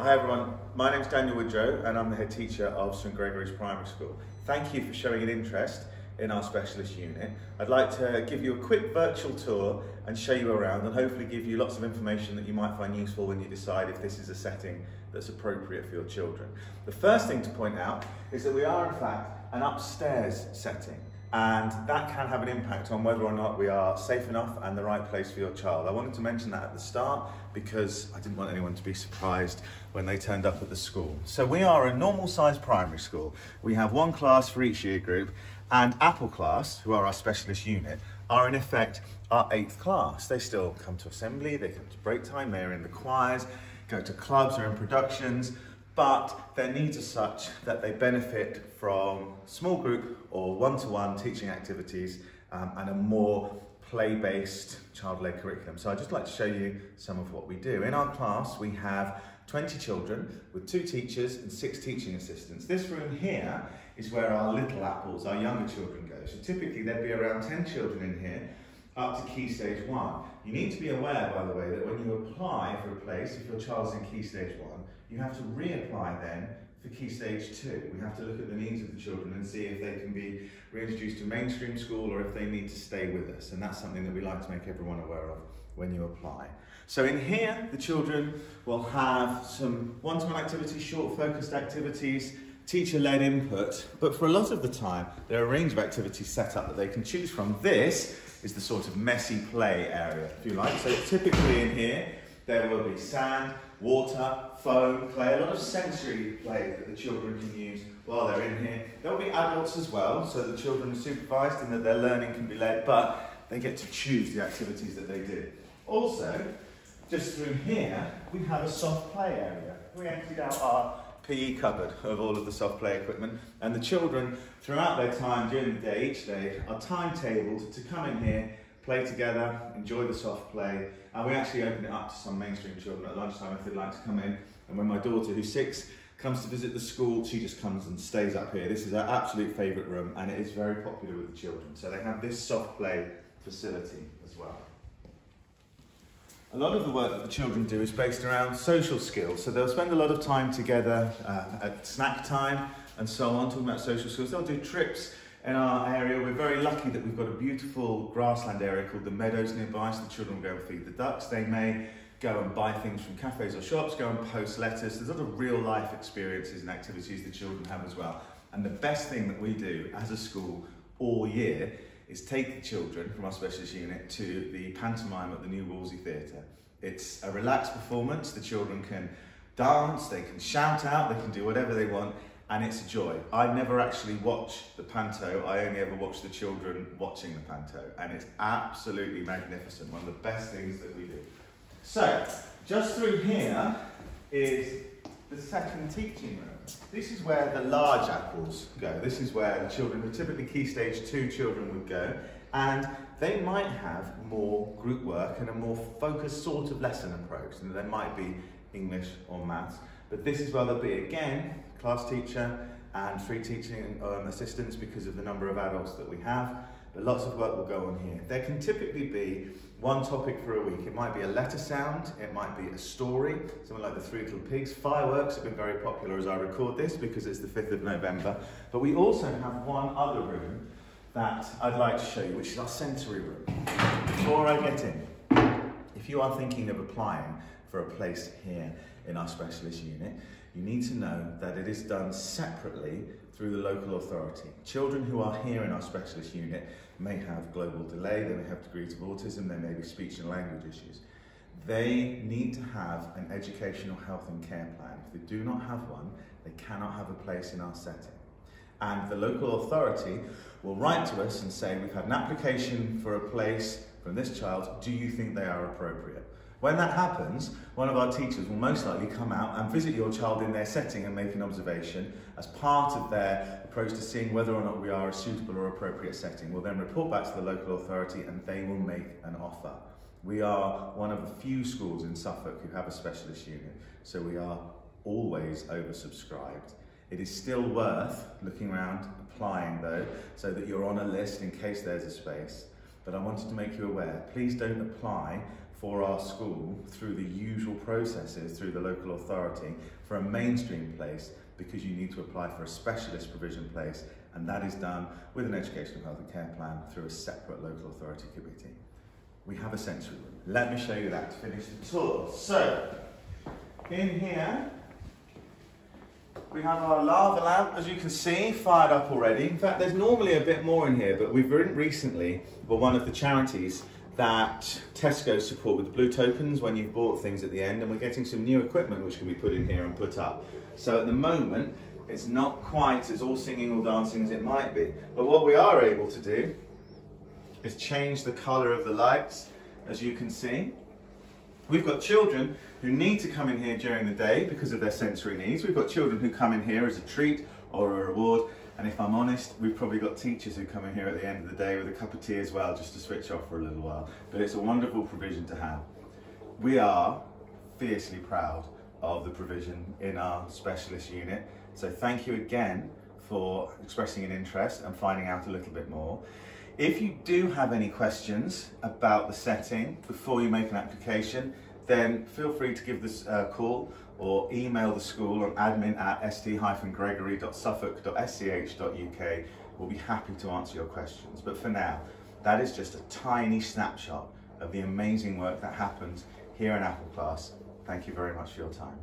Hi everyone, my name is Daniel Woodrow and I'm the head teacher of St Gregory's Primary School. Thank you for showing an interest in our specialist unit. I'd like to give you a quick virtual tour and show you around and hopefully give you lots of information that you might find useful when you decide if this is a setting that's appropriate for your children. The first thing to point out is that we are in fact an upstairs setting and that can have an impact on whether or not we are safe enough and the right place for your child. I wanted to mention that at the start because I didn't want anyone to be surprised when they turned up at the school. So we are a normal sized primary school. We have one class for each year group and Apple class, who are our specialist unit, are in effect our eighth class. They still come to assembly, they come to break time, they're in the choirs, go to clubs or in productions, but their needs are such that they benefit from small group or one-to-one -one teaching activities um, and a more play-based child-led curriculum. So I'd just like to show you some of what we do. In our class, we have 20 children with two teachers and six teaching assistants. This room here is where our little apples, our younger children go. So typically there'd be around 10 children in here up to Key Stage 1. You need to be aware, by the way, that when you apply for a place, if your child's in Key Stage 1, you have to reapply then for Key Stage 2. We have to look at the needs of the children and see if they can be reintroduced to mainstream school or if they need to stay with us. And that's something that we like to make everyone aware of when you apply. So in here, the children will have some one-to-one -one activities, short focused activities, teacher-led input, but for a lot of the time, there are a range of activities set up that they can choose from. This is the sort of messy play area, if you like. So typically in here, there will be sand, water, foam, clay, a lot of sensory play that the children can use while they're in here. There will be adults as well, so the children are supervised and that their learning can be led, but they get to choose the activities that they do. Also, just through here, we have a soft play area. We emptied out our PE cupboard of all of the soft play equipment. And the children, throughout their time during the day, each day, are timetabled to come in here, play together, enjoy the soft play. And we actually open it up to some mainstream children at lunchtime if they'd like to come in. And when my daughter, who's six, comes to visit the school, she just comes and stays up here. This is her absolute favourite room and it is very popular with the children. So they have this soft play facility as well. A lot of the work that the children do is based around social skills. So they'll spend a lot of time together uh, at snack time and so on, talking about social skills. They'll do trips in our area. We're very lucky that we've got a beautiful grassland area called the Meadows nearby, so the children go and feed the ducks. They may go and buy things from cafes or shops, go and post letters. There's of real life experiences and activities the children have as well. And the best thing that we do as a school all year is take the children from our specialist unit to the pantomime at the New Wolsey Theatre. It's a relaxed performance, the children can dance, they can shout out, they can do whatever they want, and it's a joy. I never actually watch the panto, I only ever watch the children watching the panto, and it's absolutely magnificent, one of the best things that we do. So, just through here is the second teaching room. This is where the large apples go. This is where the children, who typically key stage two children would go, and they might have more group work and a more focused sort of lesson approach. And there might be English or maths, but this is where there'll be again class teacher and three teaching um, assistants because of the number of adults that we have. But lots of work will go on here. There can typically be one topic for a week. It might be a letter sound, it might be a story, something like the Three Little Pigs. Fireworks have been very popular as I record this because it's the 5th of November. But we also have one other room that I'd like to show you, which is our sensory room. Before I get in, if you are thinking of applying for a place here in our specialist unit, you need to know that it is done separately through the local authority. Children who are here in our specialist unit may have global delay, they may have degrees of autism, there may be speech and language issues. They need to have an educational health and care plan. If they do not have one, they cannot have a place in our setting. And the local authority will write to us and say, we've had an application for a place from this child, do you think they are appropriate? When that happens, one of our teachers will most likely come out and visit your child in their setting and make an observation as part of their approach to seeing whether or not we are a suitable or appropriate setting. We'll then report back to the local authority and they will make an offer. We are one of the few schools in Suffolk who have a specialist unit, so we are always oversubscribed. It is still worth looking around, applying though, so that you're on a list in case there's a space. But I wanted to make you aware, please don't apply for our school through the usual processes through the local authority for a mainstream place because you need to apply for a specialist provision place and that is done with an educational health and care plan through a separate local authority committee. We have a sensory room. Let me show you that to finish the tour. So, in here, we have our lava lamp, as you can see, fired up already. In fact, there's normally a bit more in here, but we've recently, well, one of the charities that Tesco support with the blue tokens when you've bought things at the end, and we're getting some new equipment which can be put in here and put up. So at the moment, it's not quite as all singing or dancing as it might be. But what we are able to do is change the colour of the lights, as you can see. We've got children who need to come in here during the day because of their sensory needs. We've got children who come in here as a treat or a reward. And if I'm honest, we've probably got teachers who come in here at the end of the day with a cup of tea as well, just to switch off for a little while. But it's a wonderful provision to have. We are fiercely proud of the provision in our specialist unit. So thank you again for expressing an interest and finding out a little bit more. If you do have any questions about the setting before you make an application, then feel free to give this a uh, call or email the school on admin at st-gregory.suffolk.sch.uk. We'll be happy to answer your questions. But for now, that is just a tiny snapshot of the amazing work that happens here in Apple Class. Thank you very much for your time.